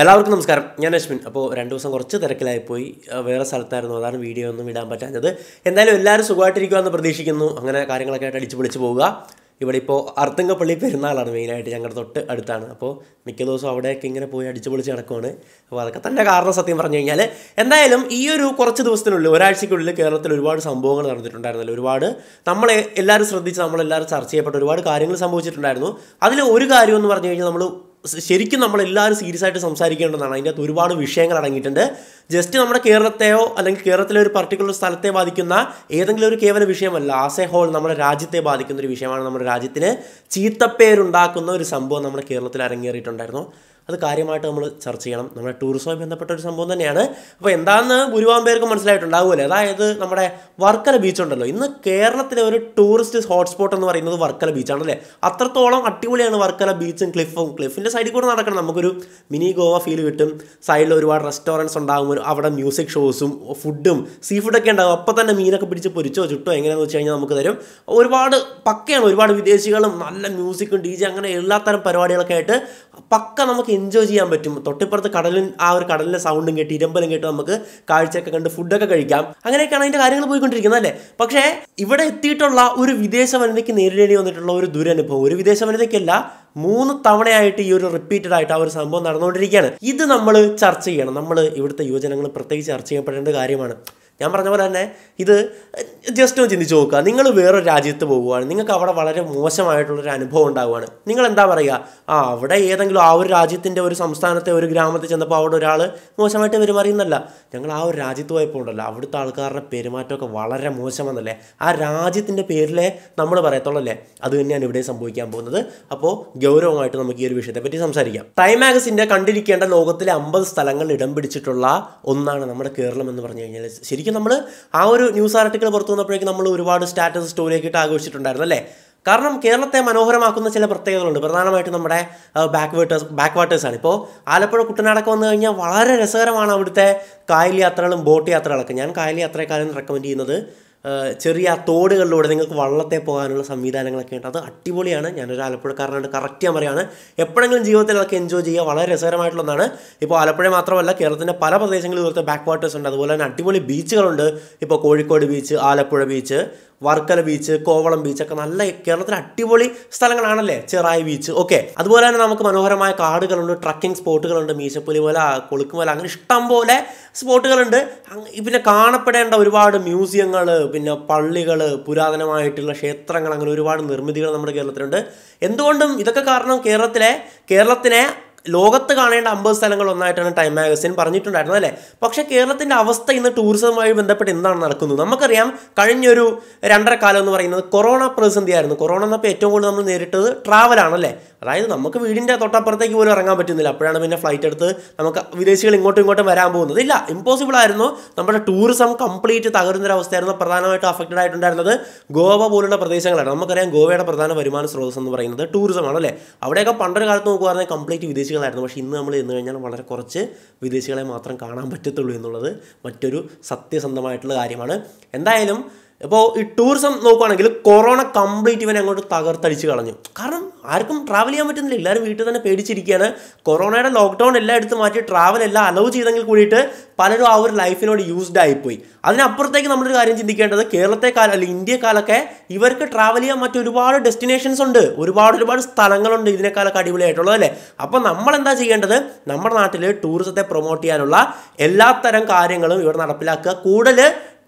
എല്ലാവർക്കും നമസ്കാരം. ഞാൻ അശ്വിൻ അപ്പോൾ രണ്ട് ദിവസം കുറച്ച് തിരക്കിലായിപ്പോയി പോയി. വേറെ സ്ഥലത്തായിരുന്നു. അതാണ് വീഡിയോ ഒന്നും ഇടാൻ പറ്റാഞ്ഞത്. എന്തായാലും എല്ലാവരും സുഖമായിട്ടിരിക്കുമെന്ന് പ്രതീക്ഷിക്കുന്നു. അങ്ങനെ കാര്യങ്ങളൊക്കെ ആയിട്ട് അടിച്ചു പൊളിച്ച് പോവുക. ഇവിടെ ഇപ്പോൾ അർത്തുങ്കപ്പള്ളി പെരുന്നാളാണ് മെയിനായിട്ട് ഞങ്ങളുടെ തൊട്ട് അടുത്താണ്. അപ്പോൾ മിക്ക ദിവസവും അവിടെയൊക്കെ ഇങ്ങനെ പോയി അടിച്ചു പൊളിച്ച് നടക്കുവാണ്. അപ്പോൾ അതൊക്കെ തന്നെ കാരണം സത്യം പറഞ്ഞു കഴിഞ്ഞാൽ എന്തായാലും ഈ ഒരു കുറച്ച് ദിവസത്തിനുള്ളിൽ ഒരാഴ്ചയ്ക്കുള്ളിൽ കേരളത്തിൽ ഒരുപാട് സംഭവങ്ങൾ നടന്നിട്ടുണ്ടായിരുന്നല്ലോ. ഒരുപാട് നമ്മളെ എല്ലാവരും ശ്രദ്ധിച്ച് നമ്മളെല്ലാവരും ചർച്ച ചെയ്യപ്പെട്ട ഒരുപാട് കാര്യങ്ങൾ സംഭവിച്ചിട്ടുണ്ടായിരുന്നു. അതിൽ ഒരു കാര്യം എന്ന് പറഞ്ഞു കഴിഞ്ഞാൽ നമ്മൾ ശരിക്കും നമ്മളെല്ലാവരും സീരിയസ് ആയിട്ട് സംസാരിക്കേണ്ടതാണ്. അതിന്റെ അകത്ത് ഒരുപാട് വിഷയങ്ങൾ അടങ്ങിയിട്ടുണ്ട്. ജസ്റ്റ് നമ്മുടെ കേരളത്തെയോ അല്ലെങ്കിൽ കേരളത്തിലെ ഒരു പർട്ടിക്കുലർ സ്ഥലത്തെ ബാധിക്കുന്ന ഏതെങ്കിലും ഒരു കേവല വിഷയമല്ല. ആസ് എ ഹോൾ നമ്മുടെ രാജ്യത്തെ ബാധിക്കുന്ന ഒരു വിഷയമാണ് നമ്മുടെ രാജ്യത്തിന് ചീത്തപ്പേരുണ്ടാക്കുന്ന ഒരു സംഭവം നമ്മുടെ കേരളത്തിൽ അരങ്ങേറിയിട്ടുണ്ടായിരുന്നു. അത് കാര്യമായിട്ട് നമ്മൾ ചർച്ച ചെയ്യണം. നമ്മുടെ ടൂറിസവുമായി ബന്ധപ്പെട്ട ഒരു സംഭവം തന്നെയാണ്. അപ്പോൾ എന്താണെന്ന് ഭൂരിഭാഗം പേർക്ക് മനസ്സിലായിട്ടുണ്ടാവുമല്ലോ അതായത് നമ്മുടെ വർക്കല ബീച്ച് ഉണ്ടല്ലോ. ഇന്ന് കേരളത്തിലെ ഒരു ടൂറിസ്റ്റ് ഹോട്ട്സ്പോട്ട് എന്ന് പറയുന്നത് വർക്കല ബീച്ചാണല്ലേ അത്രത്തോളം അടിപൊളിയാണ് വർക്കല ബീച്ചും ക്ലിഫും ക്ലിഫിന്റെ സൈഡിൽ കൂടെ നടക്കണം. നമുക്കൊരു മിനി ഗോവ ഫീൽ കിട്ടും. സൈഡിൽ ഒരുപാട് റെസ്റ്റോറന്റ്സ് ഉണ്ടാകും അവിടെ മ്യൂസിക് ഷോസും ഫുഡും സീ ഫുഡൊക്കെ ഉണ്ടാകും അപ്പോൾ തന്നെ മീനൊക്കെ പിടിച്ച് പൊരിച്ചോ ചുട്ടോ എങ്ങനെയാണെന്ന് വെച്ച് കഴിഞ്ഞാൽ നമുക്ക് തരും. ഒരുപാട് പക്കയാണ്. ഒരുപാട് വിദേശികളും നല്ല മ്യൂസിക്കും ഡി ജെ അങ്ങനെ എല്ലാത്തരം പരിപാടികളൊക്കെ ആയിട്ട് പക്ക നമുക്ക് എൻജോയ് ചെയ്യാൻ പറ്റും. തൊട്ടിപ്പുറത്ത് കടലിൻ ആ ഒരു കടലിലെ സൗണ്ടും കേട്ട് ഇരമ്പലും കേട്ട് നമുക്ക് കാഴ്ചയൊക്കെ കണ്ട് ഫുഡൊക്കെ കഴിക്കാം. അങ്ങനെയൊക്കെയാണ് അതിന്റെ കാര്യങ്ങൾ പോയിക്കൊണ്ടിരിക്കുന്നത് അല്ലേ? പക്ഷേ ഇവിടെ എത്തിയിട്ടുള്ള ഒരു വിദേശ വനിതയ്ക്ക് നേരിടേണ്ടി വന്നിട്ടുള്ള ഒരു ദുരനുഭവം ഒരു വിദേശ വനിതയ്ക്കല്ല മൂന്ന് തവണയായിട്ട് ഈ ഒരു റിപ്പീറ്റഡ് ആയിട്ട് ആ ഒരു സംഭവം നടന്നുകൊണ്ടിരിക്കുകയാണ്. ഇത് നമ്മൾ ചർച്ച ചെയ്യണം. നമ്മൾ ഇവിടുത്തെ യുവജനങ്ങൾ പ്രത്യേകിച്ച് ചർച്ച ചെയ്യപ്പെടേണ്ട കാര്യമാണ്. ഞാൻ പറഞ്ഞ പോലെ തന്നെ ഇത് ജസ്റ്റ് ഒന്ന് ചിന്തിച്ച് നോക്കുക. നിങ്ങൾ വേറൊരു രാജ്യത്ത് പോകുകയാണ് നിങ്ങൾക്ക് അവിടെ വളരെ മോശമായിട്ടുള്ളൊരു അനുഭവം ഉണ്ടാവുകയാണ്. നിങ്ങൾ എന്താ പറയുക? ആ അവിടെ ഏതെങ്കിലും ആ ഒരു രാജ്യത്തിന്റെ ഒരു സംസ്ഥാനത്തെ ഒരു ഗ്രാമത്തിൽ ചെന്നപ്പോൾ അവിടെ ഒരാൾ മോശമായിട്ട് പെരുമാറിയെന്നല്ല. ഞങ്ങൾ ആ ഒരു രാജ്യത്ത് പോയപ്പോൾ ഉണ്ടല്ലോ അവിടുത്തെ ആൾക്കാരുടെ പെരുമാറ്റമൊക്കെ വളരെ മോശമെന്നല്ലേ ആ രാജ്യത്തിന്റെ പേരിലേ നമ്മൾ പറയത്തുള്ളൂ അല്ലേ അത് തന്നെയാണ് ഇവിടെ സംഭവിക്കാൻ പോകുന്നത്. അപ്പോൾ ഗൗരവമായിട്ട് നമുക്ക് ഈ ഒരു വിഷയത്തെ പറ്റി സംസാരിക്കാം. ടൈം മാഗസിന്റെ കണ്ടിരിക്കേണ്ട ലോകത്തിലെ അമ്പത് സ്ഥലങ്ങൾ ഇടം പിടിച്ചിട്ടുള്ള ഒന്നാണ് നമ്മുടെ കേരളം എന്ന് പറഞ്ഞു കഴിഞ്ഞാൽ ശരിക്കും നമ്മൾ ആ ഒരു ന്യൂസ് ആർട്ടിക്കിൾ പുറത്തു വന്നപ്പോഴേക്കും നമ്മൾ ഒരുപാട് സ്റ്റാറ്റസ് സ്റ്റോറിയൊക്കെ ഇട്ട് ആഘോഷിച്ചിട്ടുണ്ടായിരുന്നു അല്ലേ? കാരണം കേരളത്തെ മനോഹരമാക്കുന്ന ചില പ്രത്യേകതകളുണ്ട്. പ്രധാനമായിട്ടും നമ്മുടെ ബാക്ക് വേട്ടേഴ്സ് ബാക്ക് വാട്ടേഴ്സാണ് ഇപ്പോൾ ആലപ്പുഴ കുട്ടനാടൊക്കെ വന്നു കഴിഞ്ഞാൽ വളരെ രസകരമാണ് അവിടുത്തെ കായൽ യാത്രകളും ബോട്ട് യാത്രകളൊക്കെ. ഞാൻ കായൽ യാത്രയെക്കാളും റെക്കമെൻഡ് ചെയ്യുന്നത് ചെറിയ തോടുകളിലൂടെ നിങ്ങൾക്ക് വള്ളത്തെ പോകാനുള്ള സംവിധാനങ്ങളൊക്കെ ഉണ്ട്. അത് അടിപൊളിയാണ്. ഞാനൊരു ആലപ്പുഴക്കാരനാണ്. കറക്റ്റ് ഞാൻ പറയുകയാണ് എപ്പോഴെങ്കിലും ജീവിതത്തിൽ അതൊക്കെ എൻജോയ് ചെയ്യുക. വളരെ രസകരമായിട്ടുള്ള ഒന്നാണ് ഇപ്പോൾ ആലപ്പുഴ മാത്രമല്ല കേരളത്തിന്റെ പല പ്രദേശങ്ങളിൽ ഇവിടുത്തെ ബാക്ക് വാട്ടേഴ്സ് ഉണ്ട്. അതുപോലെ തന്നെ അടിപൊളി ബീച്ചുകളുണ്ട് ഇപ്പോൾ Kozhikode beach Alappuzha beach Varkala beach Kovalam beach ഒക്കെ നല്ല കേരളത്തിലെ അടിപൊളി സ്ഥലങ്ങളാണല്ലേ? ചെറായി ബീച്ച് ഓക്കെ അതുപോലെ തന്നെ നമുക്ക് മനോഹരമായ കാടുകളുണ്ട് ട്രക്കിംഗ് സ്പോട്ടുകളുണ്ട് മീശപ്പുലി പോലെ കൊളുക്കുമല അങ്ങനെ ഇഷ്ടം പോലെ സ്പോട്ടുകളുണ്ട് പിന്നെ കാണപ്പെടേണ്ട ഒരുപാട് മ്യൂസിയങ്ങൾ പിന്നെ പള്ളികൾ പുരാതനമായിട്ടുള്ള ക്ഷേത്രങ്ങൾ അങ്ങനെ ഒരുപാട് നിർമ്മിതികൾ നമ്മുടെ കേരളത്തിലുണ്ട്. എന്തുകൊണ്ടും ഇതൊക്കെ കാരണം കേരളത്തിലെ കേരളത്തിനെ ലോകത്ത് കാണേണ്ട അമ്പത് സ്ഥലങ്ങൾ ഒന്നായിട്ടാണ് ടൈം മാഗസിൻ പറഞ്ഞിട്ടുണ്ടായിരുന്നത് അല്ലേ? പക്ഷേ കേരളത്തിന്റെ അവസ്ഥ ഇന്ന് ടൂറിസവുമായി ബന്ധപ്പെട്ട് എന്താണ് നടക്കുന്നത്? നമുക്കറിയാം കഴിഞ്ഞൊരു രണ്ടര കാലം എന്ന് പറയുന്നത് കൊറോണ പ്രതിസന്ധിയായിരുന്നു. കൊറോണ എന്നപ്പോൾ ഏറ്റവും കൂടുതൽ നമ്മൾ നേരിട്ടത് ട്രാവലാണല്ലേ അതായത് നമുക്ക് വീടിന്റെ തൊട്ടപ്പുറത്തേക്ക് പോലും ഇറങ്ങാൻ പറ്റുന്നില്ല. അപ്പോഴാണ് പിന്നെ ഫ്ലൈറ്റ് എടുത്ത് നമുക്ക് വിദേശികൾ ഇങ്ങോട്ടും ഇങ്ങോട്ടും വരാൻ പോകുന്നത്. ഇല്ല ഇമ്പോസിബിൾ ആയിരുന്നു. നമ്മുടെ ടൂറിസം കംപ്ലീറ്റ് തകരുന്നൊരവസ്ഥയായിരുന്നു പ്രധാനമായിട്ടും അഫക്റ്റഡ് ആയിട്ടുണ്ടായിരുന്നത് ഗോവ പോലുള്ള പ്രദേശങ്ങളാണ്. നമുക്കറിയാം ഗോവയുടെ പ്രധാന വരുമാന സ്രോതസ് എന്ന് പറയുന്നത് ടൂറിസമാണ് അല്ലേ? അവിടെയൊക്കെ പണ്ടൊരു കാലത്ത് നോക്കുവാണെങ്കിൽ കംപ്ലീറ്റ് വിദേശികളായിരുന്നു. പക്ഷേ ഇന്ന് നമ്മൾ ഇന്ന് കഴിഞ്ഞാൽ വളരെ കുറച്ച് വിദേശികളെ മാത്രം കാണാൻ പറ്റത്തുള്ളൂ എന്നുള്ളത് മറ്റൊരു സത്യസന്ധമായിട്ടുള്ള കാര്യമാണ്. എന്തായാലും ഇപ്പോൾ ഈ ടൂറിസം നോക്കുകയാണെങ്കിൽ കൊറോണ കംപ്ലീറ്റ് ഇവനെ അങ്ങോട്ട് തകർത്തടിച്ച് കളഞ്ഞു. കാരണം ആർക്കും ട്രാവൽ ചെയ്യാൻ പറ്റുന്നില്ല. എല്ലാവരും വീട്ടിൽ തന്നെ പേടിച്ചിരിക്കുകയാണ്. കൊറോണയുടെ ലോക്ക്ഡൗൺ എല്ലാം എടുത്ത് മാറ്റി ട്രാവൽ എല്ലാം അലൗ ചെയ്തെങ്കിൽ കൂടിയിട്ട് പലരും ആ ഒരു ലൈഫിനോട് യൂസ്ഡ് ആയിപ്പോയി. അതിനപ്പുറത്തേക്ക് നമ്മളൊരു കാര്യം ചിന്തിക്കേണ്ടത് കേരളത്തെ കേരളത്തെക്കാൾ അല്ലെങ്കിൽ ഇന്ത്യക്കാലൊക്കെ ഇവർക്ക് ട്രാവൽ ചെയ്യാൻ മറ്റൊരുപാട് ഡെസ്റ്റിനേഷൻസ് ഉണ്ട്. ഒരുപാട് ഒരുപാട് സ്ഥലങ്ങളുണ്ട് ഇതിനേക്കാളൊക്കെ അടിപൊളിയായിട്ടുള്ളത് അല്ലേ അപ്പോൾ നമ്മൾ എന്താ ചെയ്യേണ്ടത്? നമ്മുടെ നാട്ടിൽ ടൂറിസത്തെ പ്രൊമോട്ട് ചെയ്യാനുള്ള എല്ലാത്തരം കാര്യങ്ങളും ഇവർ നടപ്പിലാക്കുക. കൂടുതൽ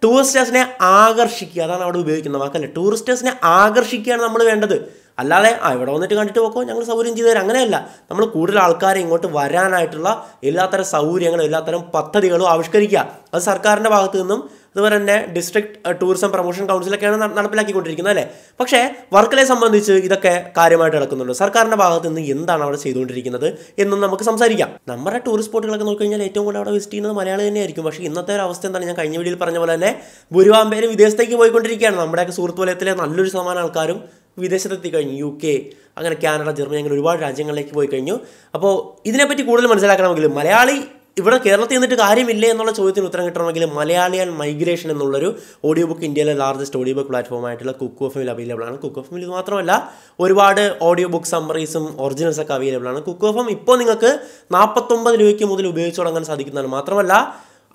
ടൂറിസ്റ്റേഴ്സിനെ ആകർഷിക്കുക. അതാണ് അവിടെ ഉപയോഗിക്കുന്ന വാക്കല്ലേ. ടൂറിസ്റ്റേഴ്സിനെ ആകർഷിക്കുകയാണ് നമ്മൾ വേണ്ടത്. അല്ലാതെ ആ ഇവിടെ വന്നിട്ട് കണ്ടിട്ട് പോക്കോ ഞങ്ങൾ സൗകര്യം ചെയ്തു തരാം. അങ്ങനെയല്ല. നമ്മൾ കൂടുതൽ ആൾക്കാരെ ഇങ്ങോട്ട് വരാനായിട്ടുള്ള എല്ലാത്തരം സൗകര്യങ്ങളും എല്ലാത്തരം പദ്ധതികളും ആവിഷ്കരിക്കുക. അത് സർക്കാരിന്റെ ഭാഗത്തു നിന്നും അതുപോലെ തന്നെ ഡിസ്ട്രിക്ട് ടൂറിസം പ്രൊമോഷൻ കൗൺസിലൊക്കെയാണ് നടപ്പിലാക്കിക്കൊണ്ടിരിക്കുന്നത് അല്ലേ? പക്ഷേ വർക്കലയെ സംബന്ധിച്ച് ഇതൊക്കെ കാര്യമായിട്ട് നടക്കുന്നുണ്ട്. സർക്കാരിന്റെ ഭാഗത്ത് നിന്ന് എന്താണ് അവിടെ ചെയ്തുകൊണ്ടിരിക്കുന്നത് എന്നും നമുക്ക് സംസാരിക്കാം. നമ്മുടെ ടൂറിസ്റ്റ് സ്പോട്ടുകളൊക്കെ നോക്കിക്കഴിഞ്ഞാൽ ഏറ്റവും കൂടുതൽ അവിടെ വിസിറ്റ് ചെയ്യുന്നത് മലയാളി തന്നെയായിരിക്കും. പക്ഷേ ഇന്നത്തെ ഒരു അവസ്ഥ എന്താണ്? ഞാൻ കഴിഞ്ഞ വീഡിയോയിൽ പറഞ്ഞ പോലെ തന്നെ ഭൂരിഭാഗം വിദേശത്തേക്ക് പോയിക്കൊണ്ടിരിക്കുകയാണ്. നമ്മുടെയൊക്കെ സുഹൃത്ത് വലയത്തിലെ നല്ലൊരു ശതമാനം ആൾക്കാരും വിദേശത്തെത്തി കഴിഞ്ഞു യു കെ അങ്ങനെ കാനഡ ജർമ്മനി അങ്ങനെ ഒരുപാട് രാജ്യങ്ങളിലേക്ക് പോയി കഴിഞ്ഞു അപ്പോൾ ഇതിനെപ്പറ്റി കൂടുതൽ മനസ്സിലാക്കണമെങ്കിൽ മലയാളി ഇവിടെ കേരളത്തിൽ നിന്നിട്ട് കാര്യമില്ല എന്നുള്ള ചോദ്യത്തിന് ഉത്തരം കിട്ടണമെങ്കിൽ മലയാളിയൻ മൈഗ്രേഷൻ എന്നുള്ളൊരു ഓഡിയോ ബുക്ക് ഇന്ത്യയിലെ ലാർജസ്റ്റ് ഓഡിയോ ബുക്ക് പ്ലാറ്റ്ഫോം ആയിട്ടുള്ള കുക്ക് ഓഫ് മിൽ അവൈലബിൾ ആണ്. കുക്ക് ഓഫ് മിൽ മാത്രമല്ല ഒരുപാട് ഓഡിയോ ബുക്ക് സമ്മറീസും ഒറിജിനൽസ് ഒക്കെ അവൈലബിൾ ആണ്. കുക്ക് ഓഫും ഇപ്പോൾ നിങ്ങൾക്ക് നാൽപ്പത്തൊമ്പത് രൂപയ്ക്ക് മുതൽ ഉപയോഗിച്ച് തുടങ്ങാൻ സാധിക്കുന്നതാണ്. മാത്രമല്ല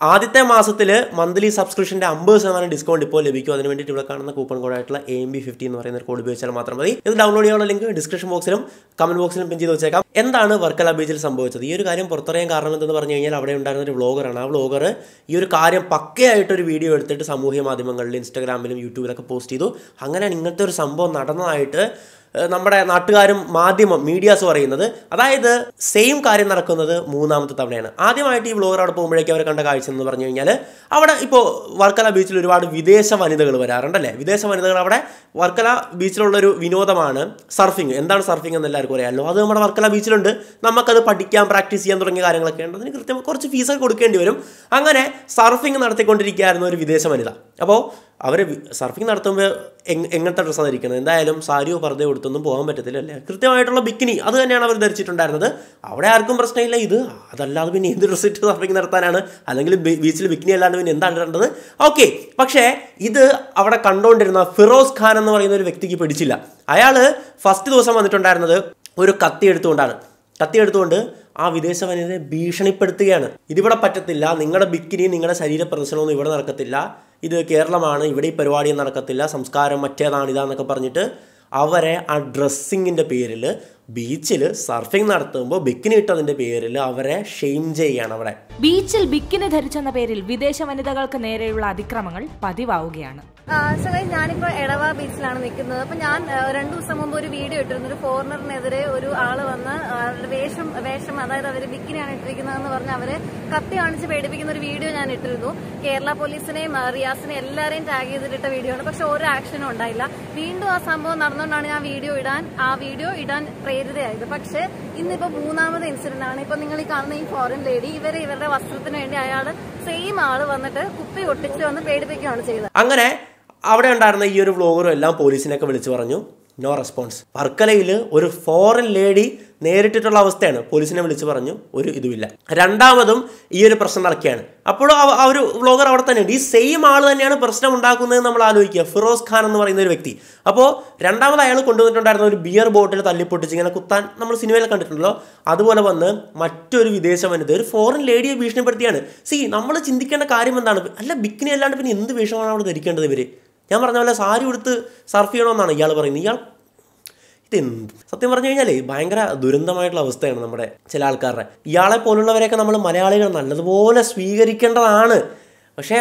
ആദ്യത്തെ മാസത്തിൽ മന്ത്ലി സബ്സ്ക്രിപ്ഷന്റെ അമ്പത് ശതമാനം ഡിസ്കൗണ്ട് ഇപ്പോൾ ലഭിക്കും. അതിന് വേണ്ടിയിട്ട് ഇവിടെ കാണുന്ന കൂപ്പൺ കോഡ് ആയിട്ടുള്ള എം ബി ഫിഫ്റ്റി എന്ന് പറയുന്ന കോഡ് ഉപയോഗിച്ചാൽ മാത്രം മതി. ഇത് ഡൗൺലോഡ് ചെയ്യാനുള്ള ലിങ്ക് ഡിസ്ക്രിപ്ഷൻ ബോക്സിലും കമന്റ് ബോക്സിലും പിൻ ചെയ്ത് വെച്ചേക്കാം. എന്താണ് വർക്കല ബീച്ചിൽ സംഭവിച്ചത്? ഈ ഒരു കാര്യം പുറത്തറിയാൻ കാരണം എന്തെന്ന് പറഞ്ഞു കഴിഞ്ഞാൽ അവിടെ ഉണ്ടായിരുന്ന ഒരു വ്ളോഗറാണ് ആ വ്ളോഗർ ഈ ഒരു കാര്യം പക്കയായിട്ട് ഒരു വീഡിയോ എടുത്തിട്ട് സാമൂഹ്യ മാധ്യമങ്ങളിൽ ഇൻസ്റ്റാഗ്രാമിലും യൂട്യൂബിലൊക്കെ പോസ്റ്റ് ചെയ്തു. അങ്ങനെ ഇങ്ങനത്തെ ഒരു സംഭവം നടന്നതായിട്ട് നമ്മുടെ നാട്ടുകാരും മാധ്യമം മീഡിയാസ് പറയുന്നത് അതായത് സെയിം കാര്യം നടക്കുന്നത് മൂന്നാമത്തെ തവണയാണ്. ആദ്യമായിട്ട് ഈ വ്ലോഗർ അവിടെ പോകുമ്പോഴേക്കും അവർ കണ്ട കാഴ്ച എന്ന് പറഞ്ഞു കഴിഞ്ഞാൽ അവിടെ ഇപ്പോൾ വർക്കല ബീച്ചിൽ ഒരുപാട് വിദേശ വനിതകൾ വരാറുണ്ടല്ലേ? വിദേശ വനിതകൾ അവിടെ വർക്കല ബീച്ചിലുള്ളൊരു വിനോദമാണ് സർഫിങ് എന്താണ് സർഫിങ് എന്ന് എല്ലാവർക്കും അറിയാമല്ലോ. അത് നമ്മുടെ വർക്കല ബീച്ചിലുണ്ട് നമുക്കത് പഠിക്കാൻ പ്രാക്ടീസ് ചെയ്യാൻ തുടങ്ങിയ കാര്യങ്ങളൊക്കെ ഉണ്ട്. അതിന് കൃത്യം കുറച്ച് ഫീസൊക്കെ കൊടുക്കേണ്ടി വരും. അങ്ങനെ സർഫിങ് നടത്തിക്കൊണ്ടിരിക്കുകയായിരുന്നു ഒരു വിദേശ വനിത. അപ്പോൾ അവർ സർഫിങ് നടത്തുമ്പോൾ എങ് എങ്ങനത്തെ ഡ്രസ്സാണ് ധരിക്കുന്നത് എന്തായാലും സാരിയോ പർദ്ദയോ കൊടുത്തൊന്നും പോകാൻ പറ്റത്തില്ല അല്ലേ കൃത്യമായിട്ടുള്ള ബിക്കിനി അത് തന്നെയാണ് അവർ ധരിച്ചിട്ടുണ്ടായിരുന്നത്. അവിടെ ആർക്കും പ്രശ്നമില്ല. ഇത് അതല്ലാതെ പിന്നെ എന്ത് ഡ്രസ്സ് ഇട്ട് സർഫിങ് നടത്താനാണ്? അല്ലെങ്കിൽ ബീച്ചിൽ ബിക്കിനി അല്ലാണ്ട് പിന്നെ എന്താണ് ഇടേണ്ടത്? ഓക്കെ പക്ഷേ ഇത് അവിടെ കണ്ടുകൊണ്ടിരുന്ന ഫിറോസ് ഖാൻ എന്ന് പറയുന്ന ഒരു വ്യക്തിക്ക് പിടിച്ചില്ല. അയാൾ ഫസ്റ്റ് ദിവസം വന്നിട്ടുണ്ടായിരുന്നത് ഒരു കത്തി എടുത്തുകൊണ്ടാണ്. കത്തി എടുത്തുകൊണ്ട് ആ വിദേശ വനിതയെ ഭീഷണിപ്പെടുത്തുകയാണ്. ഇതിവിടെ പറ്റത്തില്ല. നിങ്ങളുടെ ബിക്കിനി നിങ്ങളുടെ ശരീര പ്രദർശനമൊന്നും ഇവിടെ നടക്കത്തില്ല. ഇത് കേരളമാണ്. ഇവിടെ ഈ പരിപാടിയും നടക്കത്തില്ല. സംസ്കാരം മറ്റേതാണ് ഇതാന്നൊക്കെ പറഞ്ഞിട്ട് അവരെ ആ ഡ്രസ്സിങ്ങിന്റെ പേരിൽ ബീച്ചിൽ സർഫിംഗ് നടത്തുമ്പോൾ ബിക്കിനി ഇട്ടതിന്റെ പേരിൽ അവരെ ഷെയിം ചെയ്യുകയാണ് അവിടെ. ബീച്ചിൽ ബിക്കിനി ധരിച്ചെന്ന പേരിൽ വിദേശ വനിതകൾക്ക് നേരെയുള്ള അതിക്രമങ്ങൾ പതിവാവുകയാണ്. സോ ഞാനിപ്പോ എടവ ബീച്ചിലാണ് നിൽക്കുന്നത് അപ്പൊ ഞാൻ രണ്ടു ദിവസം മുമ്പ് ഒരു വീഡിയോ ഇട്ടിരുന്നു. ഒരു ഫോറിനറിനെതിരെ ഒരു ആൾ വന്ന് അവരുടെ വേഷം വേഷം അതായത് അവർ ബിക്കിനിയാണ് ഇട്ടിരിക്കുന്നതെന്ന് പറഞ്ഞ് അവരെ കത്തി കാണിച്ച് പേടിപ്പിക്കുന്ന ഒരു വീഡിയോ ഞാൻ ഇട്ടിരുന്നു. കേരള പോലീസിനെയും റിയാസിനെയും എല്ലാരെയും ടാഗ് ചെയ്തിട്ടിട്ട വീഡിയോ ആണ്. പക്ഷെ ഒരു ആക്ഷനും ഉണ്ടായില്ല. വീണ്ടും ആ സംഭവം നടന്നുകൊണ്ടാണ് ഞാൻ വീഡിയോ ഇടാൻ ആ വീഡിയോ ഇടാൻ പ്രേരിതയായത്. പക്ഷെ ഇന്നിപ്പോ മൂന്നാമത് ഇൻസിഡന്റ് ആണ്. ഇപ്പൊ നിങ്ങൾ ഈ കാണുന്ന ഈ ഫോറിൻ ലേഡി ഇവരെ ഇവരുടെ വസ്ത്രത്തിന് വേണ്ടി അയാൾ സെയിം ആൾ വന്നിട്ട് കുപ്പി ഒട്ടിച്ച് വന്ന് പേടിപ്പിക്കുകയാണ് ചെയ്തത്. അങ്ങനെ അവിടെ ഉണ്ടായിരുന്ന ഈ ഒരു വ്ലോഗറും എല്ലാം പോലീസിനെയൊക്കെ വിളിച്ചു പറഞ്ഞു നോ റെസ്പോൺസ് വർക്കലയിൽ ഒരു ഫോറിൻ ലേഡി നേരിട്ടിട്ടുള്ള അവസ്ഥയാണ്. പോലീസിനെ വിളിച്ചു പറഞ്ഞു ഒരു ഇതുമില്ല. രണ്ടാമതും ഈ ഒരു പ്രശ്നം നടക്കുകയാണ്. അപ്പോഴും ആ- ഒരു വ്ലോഗർ അവിടെ തന്നെയുണ്ട്. ഈ സെയിം ആൾ തന്നെയാണ് പ്രശ്നം ഉണ്ടാക്കുന്നത് നമ്മൾ ആലോചിക്കുക. ഫിറോസ് ഖാൻ എന്ന് പറയുന്ന ഒരു വ്യക്തി. അപ്പോൾ രണ്ടാമത് അയാൾ കൊണ്ടുവന്നിട്ടുണ്ടായിരുന്ന ഒരു ബിയർ ബോട്ടിൽ തല്ലിപ്പൊട്ടിച്ച് ഇങ്ങനെ കുത്താൻ നമ്മൾ സിനിമയിൽ കണ്ടിട്ടുണ്ടല്ലോ. അതുപോലെ വന്ന് മറ്റൊരു വിദേശ വനിത ഒരു ഫോറിൻ ലേഡിയെ ഭീഷണിപ്പെടുത്തിയാണ്. സി നമ്മൾ ചിന്തിക്കേണ്ട കാര്യം എന്താണ്? അല്ല ബിക്കിനി അല്ലാണ്ട് പിന്നെ എന്ത് വേഷമാണ് അവിടെ ധരിക്കേണ്ടത് ഇവർ ഞാൻ പറഞ്ഞ പോലെ സാരി ഉടുത്ത് സർഫ് ചെയ്യണമെന്നാണ് ഇയാൾ പറയുന്നത്. ഇയാൾ ഇതെന്ത്? സത്യം പറഞ്ഞു കഴിഞ്ഞാലേ ഭയങ്കര ദുരന്തമായിട്ടുള്ള അവസ്ഥയാണ് നമ്മുടെ ചില ആൾക്കാരുടെ. ഇയാളെ പോലുള്ളവരെയൊക്കെ നമ്മൾ മലയാളികൾ നല്ലതുപോലെ സ്വീകരിക്കേണ്ടതാണ്. പക്ഷേ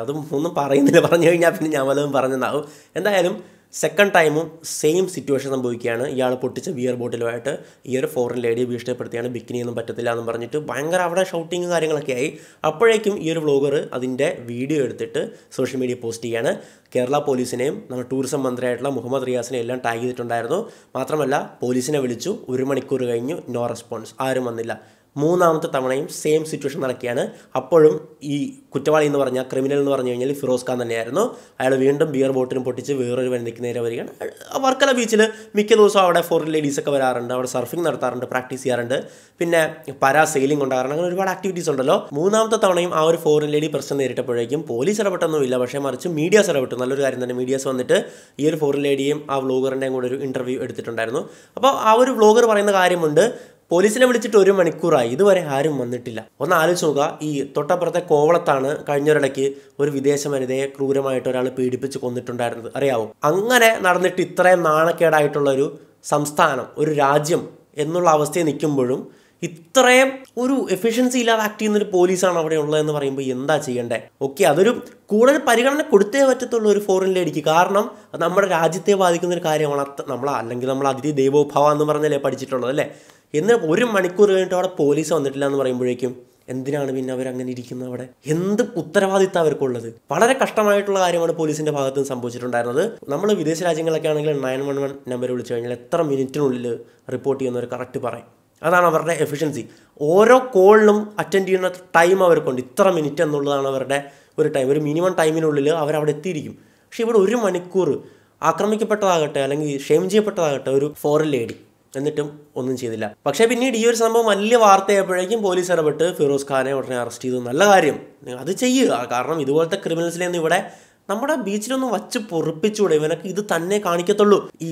അതും ഒന്നും പറയുന്നില്ല. പറഞ്ഞു കഴിഞ്ഞാൽ പിന്നെ ഞാൻ വല്ലതും പറഞ്ഞതാവും എന്തായാലും സെക്കൻഡ് ടൈമും സെയിം സിറ്റുവേഷൻ സംഭവിക്കുകയാണ്. ഇയാൾ പൊട്ടിച്ച ബിയർ ബോട്ടിലുമായിട്ട് ഈ ഒരു ഫോറിൻ ലേഡിയെ ഭീഷണിപ്പെടുത്തിയാണ് ബിക്കിനി ഒന്നും പറ്റത്തില്ല എന്ന് പറഞ്ഞിട്ട് ഭയങ്കര അവിടെ ഷൗട്ടിങ്ങും കാര്യങ്ങളൊക്കെ ആയി. അപ്പോഴേക്കും ഈ ഒരു വ്ളോഗർ അതിന്റെ വീഡിയോ എടുത്തിട്ട് സോഷ്യൽ മീഡിയ പോസ്റ്റ് ചെയ്യാണ്. കേരള പോലീസിനെയും നമ്മുടെ ടൂറിസം മന്ത്രിയായിട്ടുള്ള മുഹമ്മദ് റിയാസിനെ എല്ലാം ടാഗ് ചെയ്തിട്ടുണ്ടായിരുന്നു. മാത്രമല്ല പോലീസിനെ വിളിച്ചു. ഒരു മണിക്കൂർ കഴിഞ്ഞു. നോ റെസ്പോൺസ് ആരും വന്നില്ല. മൂന്നാമത്തെ തവണയും സെയിം സിറ്റുവേഷൻ നടക്കുകയാണ്. അപ്പോഴും ഈ കുറ്റവാളി എന്ന് പറഞ്ഞാൽ ക്രിമിനൽ എന്ന് പറഞ്ഞു കഴിഞ്ഞാൽ ഫിറോസ് ഖാൻ തന്നെയായിരുന്നു. അയാൾ വീണ്ടും ബിയർ ബോട്ടിലും പൊട്ടിച്ച് വേറൊരു വനിതയ്ക്ക് നേരെ വരികയാണ്. വർക്കല ബീച്ചിൽ മിക്ക ദിവസവും അവിടെ ഫോറിൻ ലേഡീസൊക്കെ വരാറുണ്ട്. അവിടെ സർഫിംഗ് നടത്താറുണ്ട് പ്രാക്ടീസ് ചെയ്യാറുണ്ട്. പിന്നെ പരാ സെയിലിംഗ് ഉണ്ടാകാറുണ്ട്. അങ്ങനെ ഒരുപാട് ആക്ടിവിറ്റീസ് ഉണ്ടല്ലോ. മൂന്നാമത്തെ തവണയും ആ ഒരു ഫോറിൻ ലേഡി പ്രശ്നം നേരിട്ടപ്പോഴേക്കും പോലീസ് ഇടപെട്ടൊന്നുമില്ല. പക്ഷേ മറിച്ച് മീഡിയാസ് ഇടപെട്ടു. നല്ലൊരു കാര്യം തന്നെ മീഡിയാസ് വന്നിട്ട് ഈ ഒരു ഫോറിൻ ലേഡിയും ആ വ്ലോഗറിന്റെയും കൂടെ ഒരു ഇന്റർവ്യൂ എടുത്തിട്ടുണ്ടായിരുന്നു. അപ്പോൾ ആ ഒരു വ്ലോഗർ പറയുന്ന കാര്യമുണ്ട്. പോലീസിനെ വിളിച്ചിട്ട് ഒരു മണിക്കൂറായി. ഇതുവരെ ആരും വന്നിട്ടില്ല. ഒന്ന് ആലോചിച്ച് നോക്കുക. ഈ തൊട്ടപ്പുറത്തെ കോവളത്താണ് കഴിഞ്ഞൊരിടയ്ക്ക് ഒരു വിദേശ വനിതയെ ക്രൂരമായിട്ട് ഒരാൾ പീഡിപ്പിച്ച് കൊന്നിട്ടുണ്ടായിരുന്നത്. അറിയാവോ? അങ്ങനെ നടന്നിട്ട് ഇത്രയും നാണക്കേടായിട്ടുള്ള ഒരു സംസ്ഥാനം ഒരു രാജ്യം എന്നുള്ള അവസ്ഥയിൽ നിൽക്കുമ്പോഴും ഇത്രയും ഒരു എഫിഷ്യൻസി ഇല്ലാതെ ആക്ട് ചെയ്യുന്ന ഒരു പോലീസാണ് അവിടെ ഉള്ളതെന്ന് പറയുമ്പോൾ എന്താ ചെയ്യേണ്ടത് ഓക്കെ അതൊരു കൂടുതൽ പരിഗണന കൊടുത്തേ പറ്റത്തുള്ളൂ ഒരു ഫോറിൻ ലേഡിക്ക് കാരണം അത് നമ്മുടെ രാജ്യത്തെ ബാധിക്കുന്ന ഒരു കാര്യമാണ് നമ്മൾ അല്ലെങ്കിൽ നമ്മൾ അതിഥി ദേവോഭവ എന്ന് പറഞ്ഞല്ലേ പഠിച്ചിട്ടുള്ളത് അല്ലേ? എന്ന് ഒരു മണിക്കൂർ കഴിഞ്ഞിട്ട് അവിടെ പോലീസ് വന്നിട്ടില്ല എന്ന് പറയുമ്പോഴേക്കും എന്തിനാണ് പിന്നെ അവർ അങ്ങനെ ഇരിക്കുന്നത് അവിടെ? എന്ത് ഉത്തരവാദിത്തം അവർക്കുള്ളത്? വളരെ കഷ്ടമായിട്ടുള്ള കാര്യമാണ് പോലീസിന്റെ ഭാഗത്ത് നിന്ന് സംഭവിച്ചിട്ടുണ്ടായിരുന്നത്. നമ്മൾ വിദേശ രാജ്യങ്ങളൊക്കെ ആണെങ്കിൽ നയൻ വൺ വൺ നമ്പർ വിളിച്ചു കഴിഞ്ഞാൽ എത്ര മിനിറ്റിനുള്ളിൽ റിപ്പോർട്ട് ചെയ്യുന്നവർ കറക്റ്റ് പറയും. അതാണ് അവരുടെ എഫിഷ്യൻസി ഓരോ കോളിനും അറ്റൻഡ് ചെയ്യുന്ന ടൈം അവർക്കുണ്ട് ഇത്ര മിനിറ്റ് എന്നുള്ളതാണ് അവരുടെ ഒരു ടൈം ഒരു മിനിമം ടൈമിനുള്ളിൽ അവരവിടെ എത്തിയിരിക്കും. പക്ഷേ ഇവിടെ ഒരു മണിക്കൂർ ആക്രമിക്കപ്പെട്ടതാകട്ടെ അല്ലെങ്കിൽ ഷെയിം ചെയ്യപ്പെട്ടതാകട്ടെ ഒരു ഫോറിൻ ലേഡി എന്നിട്ടും ഒന്നും ചെയ്തില്ല. പക്ഷേ പിന്നീട് ഈ ഒരു സംഭവം വലിയ വാർത്തയായപ്പോഴേക്കും പോലീസ് ഇടപെട്ട് ഫിറോസ് ഖാനെ ഉടനെ അറസ്റ്റ് ചെയ്തു. നല്ല കാര്യം. അത് ചെയ്യുക കാരണം ഇതുപോലത്തെ ക്രിമിനൽസിനെയൊന്നും ഇവിടെ നമ്മുടെ ബീച്ചിലൊന്നും വച്ച് പൊറപ്പിച്ചുകൂടെ ഇവനക്ക് ഇത് തന്നെ കാണിക്കത്തുള്ളൂ. ഈ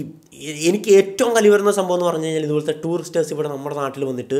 എനിക്ക് ഏറ്റവും കലി വരുന്ന സംഭവം എന്ന് പറഞ്ഞു കഴിഞ്ഞാൽ ഇതുപോലത്തെ ടൂറിസ്റ്റേഴ്സ് ഇവിടെ നമ്മുടെ നാട്ടിൽ വന്നിട്ട്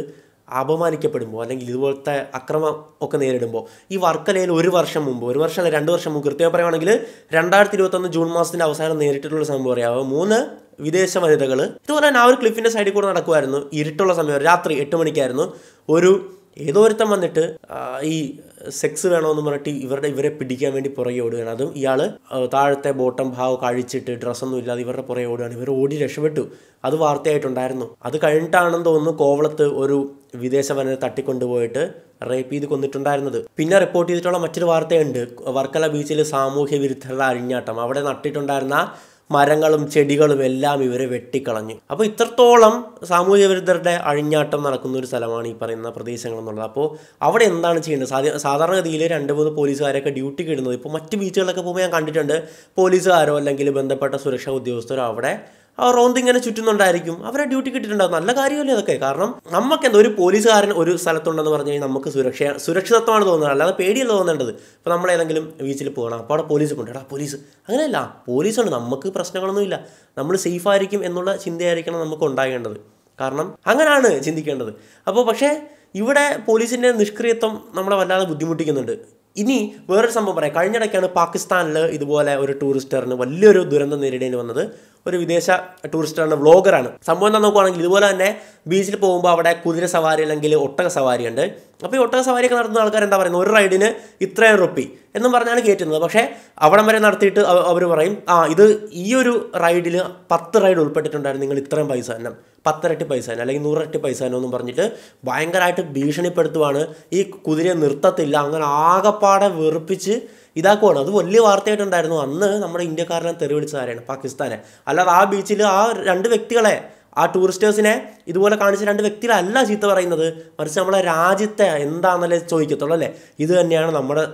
അപമാനിക്കപ്പെടുമ്പോൾ അല്ലെങ്കിൽ ഇതുപോലത്തെ അക്രമം ഒക്കെ നേരിടുമ്പോൾ ഈ വർക്കലയിൽ ഒരു വർഷം മുമ്പ് ഒരു വർഷം അല്ല രണ്ട് വർഷം മുമ്പ് കൃത്യമായി പറയുകയാണെങ്കിൽ രണ്ടായിരത്തി ഇരുപത്തൊന്ന് ജൂൺ മാസത്തിന്റെ അവസാനം നേരിട്ടിട്ടുള്ള സംഭവം അറിയാമോ മൂന്ന് വിദേശ വനിതകൾ ഇതുപോലെ തന്നെ ആ ഒരു ക്ലിഫിന്റെ സൈഡിൽ കൂടെ നടക്കുമായിരുന്നു ഇരുട്ടുള്ള സമയം രാത്രി എട്ട് മണിക്കായിരുന്നു. ഒരു ഏതോ ഒരുത്തം വന്നിട്ട് ഈ സെക്സ് വേണമെന്ന് പറഞ്ഞിട്ട് ഇവരുടെ ഇവരെ പിടിക്കാൻ വേണ്ടി പുറകെ ഓടുകയാണ്. അതും ഇയാൾ താഴത്തെ ബോട്ടം ഭാവം കഴിച്ചിട്ട് ഡ്രസ്സൊന്നും ഇല്ലാതെ ഇവരുടെ പുറകെ ഓടുകയാണ്. ഇവർ ഓടി രക്ഷപ്പെട്ടു. അത് വാർത്തയായിട്ടുണ്ടായിരുന്നു. അത് കഴിഞ്ഞിട്ടാണെന്ന് തോന്നുന്നു കോവളത്ത് ഒരു വിദേശ വനനെ തട്ടിക്കൊണ്ടുപോയിട്ട് റേപ്പ് ചെയ്ത് കൊന്നിട്ടുണ്ടായിരുന്നത്. പിന്നെ റിപ്പോർട്ട് ചെയ്തിട്ടുള്ള മറ്റൊരു വാർത്തയുണ്ട്. വർക്കല ബീച്ചിൽ സാമൂഹ്യ വിരുദ്ധരുടെ അരിഞ്ഞാട്ടം. അവിടെ നട്ടിട്ടുണ്ടായിരുന്ന മരങ്ങളും ചെടികളും എല്ലാം ഇവരെ വെട്ടിക്കളഞ്ഞു. അപ്പോൾ ഇത്രത്തോളം സാമൂഹ്യ വിരുദ്ധരുടെ അഴിഞ്ഞാട്ടം നടക്കുന്ന ഒരു സ്ഥലമാണ് ഈ പറയുന്ന പ്രദേശങ്ങൾ എന്നുള്ളത്. അപ്പോൾ അവിടെ എന്താണ് ചെയ്യേണ്ടത്? സാധ്യ സാധാരണഗതിയിൽ രണ്ട് മൂന്ന് പോലീസുകാരൊക്കെ ഡ്യൂട്ടിക്ക് ഇടുന്നത് ഇപ്പോൾ മറ്റ് ബീച്ചുകളിലൊക്കെ പോകുമ്പോൾ ഞാൻ കണ്ടിട്ടുണ്ട്. പോലീസുകാരോ അല്ലെങ്കിൽ ബന്ധപ്പെട്ട സുരക്ഷാ ഉദ്യോഗസ്ഥരോ അവിടെ ആ റോന്ത് ഇങ്ങനെ ചുറ്റുന്നുണ്ടായിരിക്കും. അവരെ ഡ്യൂട്ടി കിട്ടിയിട്ടുണ്ടാവും. നല്ല കാര്യമല്ലേ അതൊക്കെ? കാരണം നമുക്ക് എന്താ ഒരു പോലീസുകാരൻ ഒരു സ്ഥലത്തുണ്ടെന്ന് പറഞ്ഞു കഴിഞ്ഞാൽ നമുക്ക് സുരക്ഷ സുരക്ഷിതത്വമാണ് തോന്നുന്നത്. അല്ലാതെ പേടിയല്ല തോന്നേണ്ടത്. ഇപ്പോൾ നമ്മൾ ഏതെങ്കിലും ബീച്ചിൽ പോകണം. അപ്പോൾ അവിടെ പോലീസ് കൊണ്ട് എടാ പോലീസ് അങ്ങനെയല്ല. പോലീസുണ്ട് നമുക്ക് പ്രശ്നങ്ങളൊന്നുമില്ല നമ്മൾ സേഫ് ആയിരിക്കും എന്നുള്ള ചിന്തയായിരിക്കണം നമുക്ക് ഉണ്ടാകേണ്ടത്. കാരണം അങ്ങനെയാണ് ചിന്തിക്കേണ്ടത്. അപ്പോൾ പക്ഷേ ഇവിടെ പോലീസിന്റെ നിഷ്ക്രിയത്വം നമ്മളെ വല്ലാതെ ബുദ്ധിമുട്ടിക്കുന്നുണ്ട്. ഇനി വേറൊരു സംഭവം പറയാം. കഴിഞ്ഞിടയ്ക്കാണ് പാകിസ്ഥാനിൽ ഇതുപോലെ ഒരു ടൂറിസ്റ്ററിന് വലിയൊരു ദുരന്തം നേരിടേണ്ടി വന്നത്. ഒരു വിദേശ ടൂറിസ്റ്റാണ് വ്ളോഗറാണ്. സംഭവം എന്താ നോക്കുവാണെങ്കിൽ ഇതുപോലെ തന്നെ ബീച്ചിൽ പോകുമ്പോൾ അവിടെ കുതിര സവാരി അല്ലെങ്കിൽ ഒട്ടക സവാരി ഉണ്ട് അപ്പോൾ ഈ ഒട്ടക സവാരിയൊക്കെ നടത്തുന്ന ആൾക്കാർ എന്താ പറയുന്നത്? ഒരു റൈഡിന് ഇത്രയും റുപ്പി എന്നും പറഞ്ഞാണ് കയറ്റുന്നത് പക്ഷേ അവിടം വരെ നടത്തിയിട്ട് അവർ പറയും ആ ഇത് ഈ ഒരു റൈഡിൽ പത്ത് റൈഡ് ഉൾപ്പെട്ടിട്ടുണ്ടായിരുന്നു. നിങ്ങൾ ഇത്രയും പൈസ തന്നെ. പത്തരട്ടി പൈസ തന്നെ അല്ലെങ്കിൽ നൂറരട്ടി പൈസ തന്നെ എന്നും പറഞ്ഞിട്ട് ഭയങ്കരമായിട്ട് ഭീഷണിപ്പെടുത്തുവാണ്. ഈ കുതിരയെ നിർത്തത്തില്ല. അങ്ങനെ ആകെപ്പാടെ വെറുപ്പിച്ച് ഇതാക്കുവാണ്. അത് വലിയ വാർത്തയായിട്ടുണ്ടായിരുന്നു. അന്ന് നമ്മുടെ ഇന്ത്യക്കാരനെ തെറി വിളിച്ചതാരാണ് പാകിസ്ഥാനെ. അല്ലാതെ ആ ബീച്ചിൽ ആ രണ്ട് വ്യക്തികളെ ആ ടൂറിസ്റ്റേഴ്സിനെ ഇതുപോലെ കാണിച്ച രണ്ട് വ്യക്തികളല്ല ചീത്ത പറയുന്നത്. മറിച്ച് നമ്മളെ രാജ്യത്തെ എന്താണെന്നല്ലേ ചോദിക്കത്തുള്ളൂ അല്ലേ? ഇത് തന്നെയാണ് നമ്മുടെ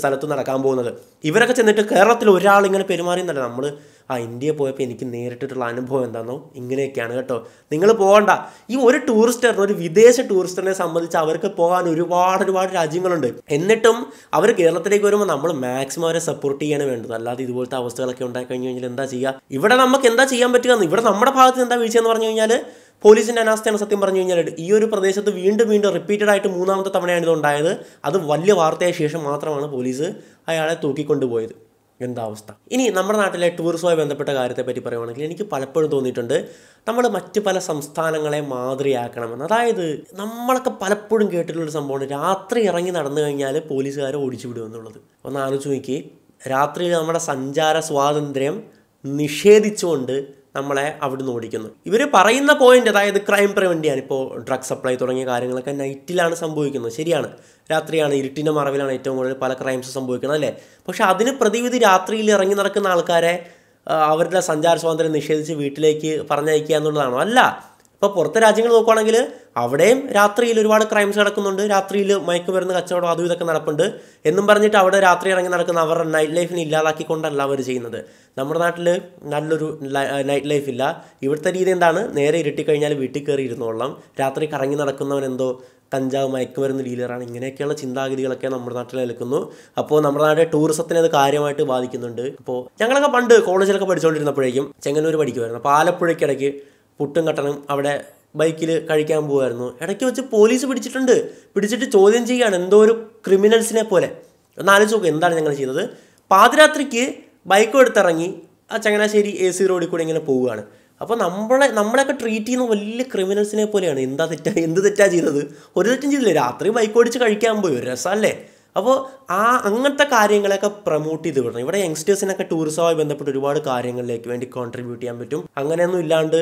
സ്ഥലത്ത് നടക്കാൻ പോകുന്നത്. ഇവരൊക്കെ ചെന്നിട്ട് കേരളത്തിൽ ഒരാൾ ഇങ്ങനെ പെരുമാറിയെന്നല്ല. നമ്മൾ ആ ഇന്ത്യയിൽ പോയപ്പോൾ എനിക്ക് നേരിട്ടിട്ടുള്ള അനുഭവം എന്താണോ ഇങ്ങനെയൊക്കെയാണ് കേട്ടോ. നിങ്ങൾ പോകണ്ട. ഈ ഒരു ടൂറിസ്റ്ററിന് ഒരു വിദേശ ടൂറിസ്റ്ററിനെ സംബന്ധിച്ച് അവർക്ക് പോകാൻ ഒരുപാട് ഒരുപാട് രാജ്യങ്ങളുണ്ട്. എന്നിട്ടും അവർ കേരളത്തിലേക്ക് വരുമ്പോൾ നമ്മൾ മാക്സിമം അവരെ സപ്പോർട്ട് ചെയ്യാണ് വേണ്ടത്. അല്ലാതെ ഇതുപോലത്തെ അവസ്ഥകളൊക്കെ ഉണ്ടായി കഴിഞ്ഞു കഴിഞ്ഞാൽ എന്താ ചെയ്യുക ഇവിടെ നമുക്ക് എന്താ ചെയ്യാൻ പറ്റുക ഇവിടെ നമ്മുടെ ഭാഗത്ത് എന്താ വീഴ്ച എന്ന് പറഞ്ഞു കഴിഞ്ഞാൽ പോലീസിന്റെ അനാസ്ഥയാണ് സത്യം പറഞ്ഞു കഴിഞ്ഞാൽ ഈ ഒരു പ്രദേശത്ത് വീണ്ടും വീണ്ടും റിപ്പീറ്റഡ് ആയിട്ട് മൂന്നാമത്തെ തവണയാണ് ഇത് ഉണ്ടായത്. അത് വലിയ വാർത്തയായ ശേഷം മാത്രമാണ് പോലീസ് അയാളെ തൂക്കിക്കൊണ്ടുപോയത്. എന്താ അവസ്ഥ? ഇനി നമ്മുടെ നാട്ടിലെ ടൂറിസവുമായി ബന്ധപ്പെട്ട കാര്യത്തെ പറ്റി പറയുവാണെങ്കിൽ എനിക്ക് പലപ്പോഴും തോന്നിയിട്ടുണ്ട് നമ്മൾ മറ്റ് പല സംസ്ഥാനങ്ങളെ മാതൃയാക്കണമെന്ന് അതായത് നമ്മളൊക്കെ പലപ്പോഴും കേട്ടിട്ടുള്ളൊരു സംഭവമാണ് രാത്രി ഇറങ്ങി നടന്നു കഴിഞ്ഞാൽ പോലീസുകാരെ ഓടിച്ചു വിടുമെന്നുള്ളത് ഒന്ന് ആലോചിച്ച് നോക്കി രാത്രിയിൽ നമ്മുടെ സഞ്ചാര സ്വാതന്ത്ര്യം നിഷേധിച്ചുകൊണ്ട് നമ്മളെ അവിടുന്ന് ഓടിക്കുന്നു. ഇവർ പറയുന്ന പോയിന്റ് അതായത് ക്രൈം പ്രിവെന്റിയാണ് ഇപ്പോൾ ഡ്രഗ് സപ്ലൈ തുടങ്ങിയ കാര്യങ്ങളൊക്കെ നൈറ്റിലാണ് സംഭവിക്കുന്നത്. ശരിയാണ്. രാത്രിയാണ് ഇരുട്ടിന്റെ മറവിലാണ് ഏറ്റവും കൂടുതൽ പല ക്രൈംസ് സംഭവിക്കുന്നത് അല്ലേ? പക്ഷേ അതിന് പ്രതിവിധി രാത്രിയിൽ ഇറങ്ങി നടക്കുന്ന ആൾക്കാരെ അവരുടെ സഞ്ചാര സ്വാതന്ത്ര്യം നിഷേധിച്ച് വീട്ടിലേക്ക് പറഞ്ഞയക്കുക എന്നുള്ളതാണോ? അല്ല. ഇപ്പോൾ പുറത്തെ രാജ്യങ്ങൾ നോക്കുവാണെങ്കിൽ അവിടെയും രാത്രിയിൽ ഒരുപാട് ക്രൈംസ് നടക്കുന്നുണ്ട്. രാത്രിയിൽ മയക്കുമരുന്ന് കച്ചവടം അതും ഇതൊക്കെ നടപ്പുണ്ട്. എന്നും പറഞ്ഞിട്ട് അവിടെ രാത്രി ഇറങ്ങി നടക്കുന്ന അവരുടെ നൈറ്റ് ലൈഫിനെ ഇല്ലാതാക്കിക്കൊണ്ടല്ല അവർ ചെയ്യുന്നത്. നമ്മുടെ നാട്ടിൽ നല്ലൊരു നൈറ്റ് ലൈഫ് ഇല്ല. ഇവിടുത്തെ രീതി എന്താണ്? നേരെ ഇരുട്ടിക്കഴിഞ്ഞാൽ വീട്ടിൽ കയറി ഇരുന്നോളാം രാത്രി കറങ്ങി നടക്കുന്നവൻ എന്തോ കഞ്ചാവ് മയക്കുമരുന്ന് ഡീലറാണ്. ഇങ്ങനെയൊക്കെയുള്ള ചിന്താഗതികളൊക്കെ നമ്മുടെ നാട്ടിൽ നിൽക്കുന്നു അപ്പോൾ നമ്മുടെ നാട്ടിലെ ടൂറിസത്തിനെ അത് കാര്യമായിട്ട് ബാധിക്കുന്നുണ്ട്. അപ്പോൾ ഞങ്ങളൊക്കെ പണ്ട് കോളേജിലൊക്കെ പഠിച്ചുകൊണ്ടിരുന്നപ്പോഴേക്കും ചെങ്ങന്നൂർ പഠിക്കുമായിരുന്നു അപ്പോൾ ആലപ്പുഴയ്ക്കിടയ്ക്ക് പുട്ടും കട്ടനും അവിടെ ബൈക്കിൽ കഴിക്കാൻ പോകുമായിരുന്നു ഇടയ്ക്ക് വെച്ച് പോലീസ് പിടിച്ചിട്ടുണ്ട്. പിടിച്ചിട്ട് ചോദ്യം ചെയ്യുകയാണ് എന്തോ ഒരു ക്രിമിനൽസിനെ പോലെ. ഒന്ന് ആലോചിച്ച് നോക്കുക എന്താണ് ഞങ്ങൾ ചെയ്തത്? പാതിരാത്രിക്ക് ബൈക്കും എടുത്തിറങ്ങി ആ ചങ്ങനാശ്ശേരി എ സി റോഡിൽ കൂടി ഇങ്ങനെ പോവുകയാണ്. അപ്പോൾ നമ്മളെ നമ്മളെയൊക്കെ ട്രീറ്റ് ചെയ്യുന്ന വലിയ ക്രിമിനൽസിനെ പോലെയാണ്. എന്താ തെറ്റാ എന്ത് തെറ്റാ ചെയ്തത്? ഒരു തെറ്റും ചെയ്തില്ല. രാത്രി ബൈക്ക് ഓടിച്ച് കഴിക്കാൻ പോയി. ഒരു രസമല്ലേ? അപ്പോൾ ആ അങ്ങനത്തെ കാര്യങ്ങളൊക്കെ പ്രൊമോട്ട് ചെയ്ത് വിടണം. ഇവിടെ യങ്സ്റ്റേഴ്സിനൊക്കെ ടൂറിസവുമായി ബന്ധപ്പെട്ട് ഒരുപാട് കാര്യങ്ങളിലേക്ക് വേണ്ടി കോൺട്രിബ്യൂട്ട് ചെയ്യാൻ പറ്റും. അങ്ങനെയൊന്നും ഇല്ലാണ്ട്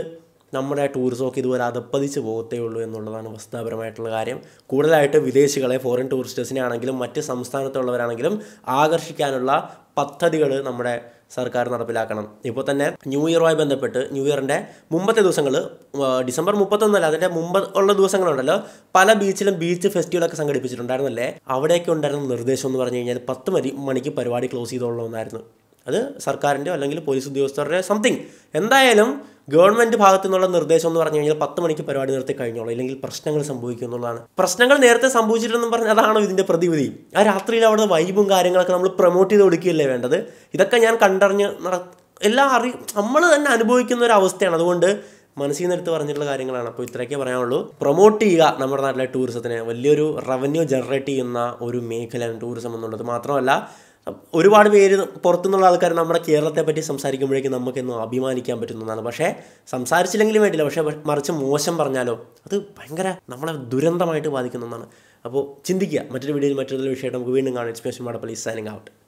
നമ്മുടെ ടൂറിസമൊക്കെ ഇതുപോലെ അതപ്പതിച്ച് പോകത്തേ ഉള്ളൂ എന്നുള്ളതാണ് വസ്തുതാപരമായിട്ടുള്ള കാര്യം. കൂടുതലായിട്ട് വിദേശികളെ ഫോറിൻ ടൂറിസ്റ്റേഴ്സിനെ ആണെങ്കിലും മറ്റ് സംസ്ഥാനത്തുള്ളവരാണെങ്കിലും ആകർഷിക്കാനുള്ള പദ്ധതികൾ നമ്മുടെ സർക്കാർ നടപ്പിലാക്കണം. ഇപ്പോൾ തന്നെ ന്യൂ ഇയറുമായി ബന്ധപ്പെട്ട് ന്യൂ ഇയറിന്റെ മുമ്പത്തെ ദിവസങ്ങൾ ഡിസംബർ മുപ്പത്തൊന്നല്ല അതിന്റെ മുമ്പ് ഉള്ള ദിവസങ്ങളുണ്ടല്ലോ. പല ബീച്ചിലും ബീച്ച് ഫെസ്റ്റിവലൊക്കെ സംഘടിപ്പിച്ചിട്ടുണ്ടായിരുന്നല്ലേ? അവിടെയൊക്കെ ഉണ്ടായിരുന്ന നിർദ്ദേശം എന്ന് പറഞ്ഞു കഴിഞ്ഞാൽ പത്ത് മണി മണിക്ക് പരിപാടി ക്ലോസ് ചെയ്തോളണമെന്നായിരുന്നു അത് സർക്കാരിന്റെ അല്ലെങ്കിൽ പോലീസ് ഉദ്യോഗസ്ഥരുടെ സംതിങ് എന്തായാലും ഗവൺമെന്റ് ഭാഗത്തു നിന്നുള്ള നിർദ്ദേശം എന്ന് പറഞ്ഞു കഴിഞ്ഞാൽ പത്ത് മണിക്ക് പരിപാടി നിർത്തി കഴിഞ്ഞോളൂ. ഇല്ലെങ്കിൽ പ്രശ്നങ്ങൾ സംഭവിക്കും എന്നുള്ളതാണ്. പ്രശ്നങ്ങൾ നേരത്തെ സംഭവിച്ചിട്ടുണ്ടെന്ന് പറഞ്ഞാൽ അതാണോ ഇതിന്റെ പ്രതിവിധി. ആ രാത്രിയിൽ അവിടെ വൈബും കാര്യങ്ങളൊക്കെ നമ്മൾ പ്രൊമോട്ട് ചെയ്ത് കൊടുക്കുകയല്ലേ വേണ്ടത്? ഇതൊക്കെ ഞാൻ കണ്ടറിഞ്ഞ് നട എല്ലാം അറി നമ്മൾ തന്നെ അനുഭവിക്കുന്ന ഒരു അവസ്ഥയാണ്. അതുകൊണ്ട് മനസ്സിൽ നിന്ന് എടുത്ത് പറഞ്ഞിട്ടുള്ള കാര്യങ്ങളാണ്. അപ്പോൾ ഇത്രയൊക്കെ പറയാനുള്ളൂ. പ്രൊമോട്ട് ചെയ്യുക നമ്മുടെ നാട്ടിലെ ടൂറിസത്തിനെ വലിയൊരു റവന്യൂ ജനറേറ്റ് ചെയ്യുന്ന ഒരു മേഖലയാണ് ടൂറിസം എന്നുള്ളത്. മാത്രമല്ല ഒരുപാട് പേര് പുറത്തുനിന്നുള്ള ആൾക്കാർ നമ്മുടെ കേരളത്തെ പറ്റി സംസാരിക്കുമ്പോഴേക്കും നമുക്കെന്നും അഭിമാനിക്കാൻ പറ്റുന്നതാണ് പക്ഷേ സംസാരിച്ചില്ലെങ്കിലും വേണ്ടില്ല. പക്ഷേ മറിച്ച് മോശം പറഞ്ഞാലോ അത് ഭയങ്കര നമ്മളെ ദുരന്തമായിട്ട് ബാധിക്കുന്നതാണ് അപ്പോൾ ചിന്തിക്കുക. മറ്റൊരു വീഡിയോയിൽ മറ്റൊരു വിഷയമായിട്ട് നമുക്ക് വീണ്ടും കാണാം. It's Madappally signing out